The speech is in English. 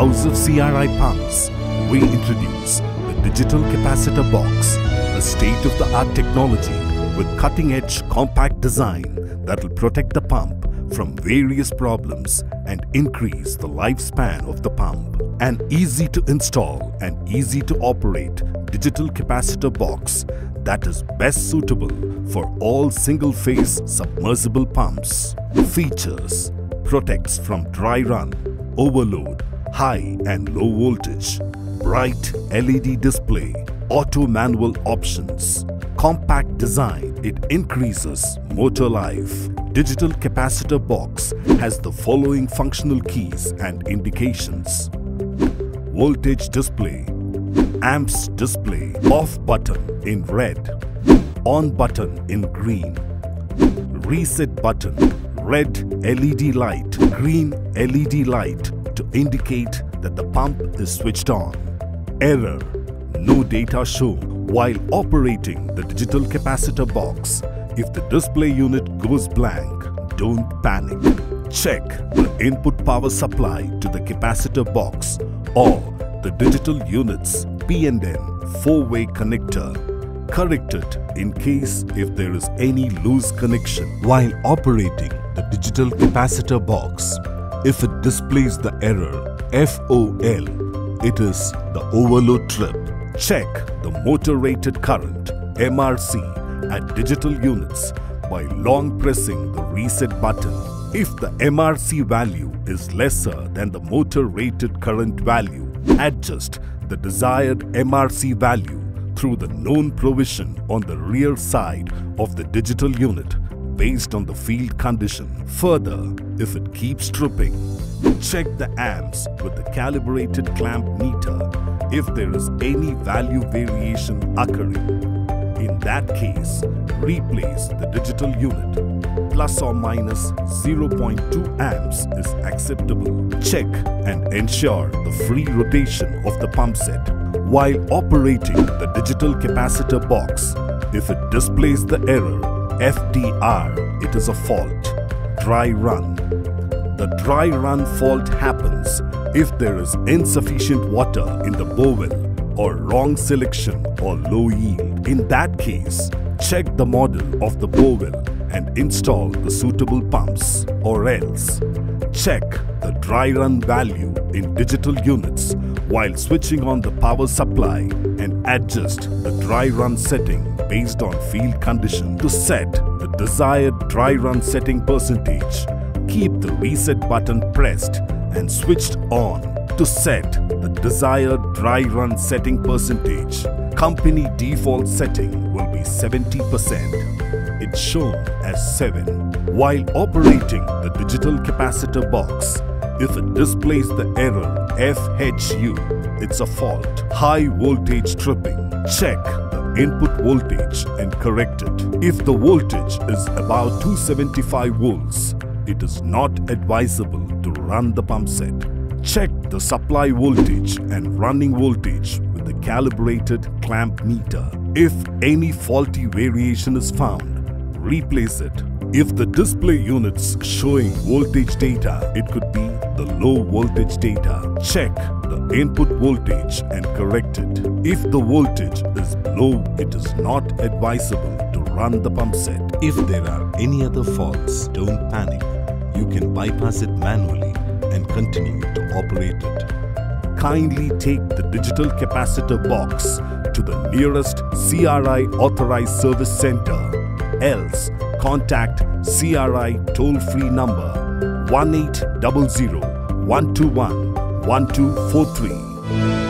CRI pumps, we introduce the digital capacitor box, a state-of-the-art technology with cutting-edge compact design that will protect the pump from various problems and increase the lifespan of the pump. An easy to install and easy to operate digital capacitor box that is best suitable for all single phase submersible pumps. Features protects from dry run, overload, high and low voltage, bright LED display, auto manual options, compact design, it increases motor life. Digital capacitor box has the following functional keys and indications. Voltage display, amps display, off button in red, on button in green, reset button, red LED light, green LED light to indicate that the pump is switched on. Error, no data shown while operating the digital capacitor box. If the display unit goes blank, don't panic. Check the input power supply to the capacitor box or the digital unit's PNN 4-way connector. Correct it in case if there is any loose connection. While operating the digital capacitor box, if it displays the error FOL, it is the overload trip. Check the motor rated current MRC at digital units by long pressing the reset button. If the MRC value is lesser than the motor rated current value, adjust the desired MRC value through the known provision on the rear side of the digital unit based on the field condition. Further, if it keeps tripping, check the amps with the calibrated clamp meter if there is any value variation occurring. In that case, replace the digital unit. Plus or minus 0.2 amps is acceptable. Check and ensure the free rotation of the pump set. While operating the digital capacitor box, if it displays the error FDR, it is a fault. Dry run. The dry run fault happens if there is insufficient water in the borewell or wrong selection or low yield. In that case, check the model of the borewell and install the suitable pumps or else check the dry run value in digital units while switching on the power supply adjust the dry run setting based on field condition to set the desired dry run setting percentage. Keep the reset button pressed and switched on to set the desired dry run setting percentage. Company default setting will be 70%. It's shown as 7. While operating the digital capacitor box, if it displays the error FHU, it's a fault. High voltage tripping. Check the input voltage and correct it. If the voltage is about 275 volts, it is not advisable to run the pump set. Check the supply voltage and running voltage with the calibrated clamp meter. If any faulty variation is found, replace it. If the display unit's showing voltage data, it could be the low voltage data. Check input voltage and correct it. If the voltage is low, it is not advisable to run the pump set. If there are any other faults, don't panic. You can bypass it manually and continue to operate it. Kindly take the digital capacitor box to the nearest CRI authorized service center. Else, contact CRI toll-free number 1800 121 1243.